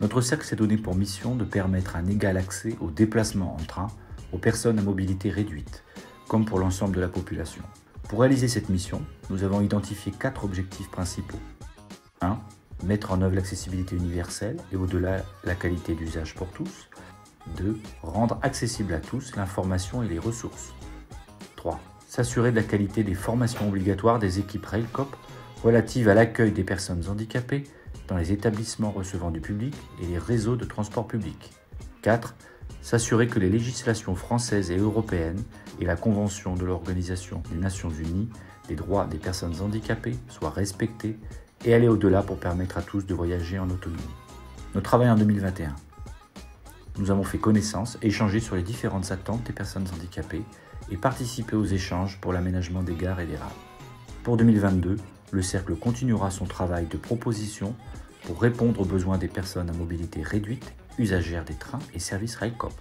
Notre cercle s'est donné pour mission de permettre un égal accès au déplacement en train aux personnes à mobilité réduite, comme pour l'ensemble de la population. Pour réaliser cette mission, nous avons identifié quatre objectifs principaux. 1. Mettre en œuvre l'accessibilité universelle et au-delà la qualité d'usage pour tous. 2. Rendre accessible à tous l'information et les ressources. 3. S'assurer de la qualité des formations obligatoires des équipes RailCop relatives à l'accueil des personnes handicapées dans les établissements recevant du public et les réseaux de transport public. 4. S'assurer que les législations françaises et européennes et la Convention de l'Organisation des Nations Unies des droits des personnes handicapées soient respectées et aller au-delà pour permettre à tous de voyager en autonomie. Notre travail en 2021. Nous avons fait connaissance échangé sur les différentes attentes des personnes handicapées et participé aux échanges pour l'aménagement des gares et des rames. Pour 2022, le Cercle continuera son travail de proposition pour répondre aux besoins des personnes à mobilité réduite, usagères des trains et services Railcop.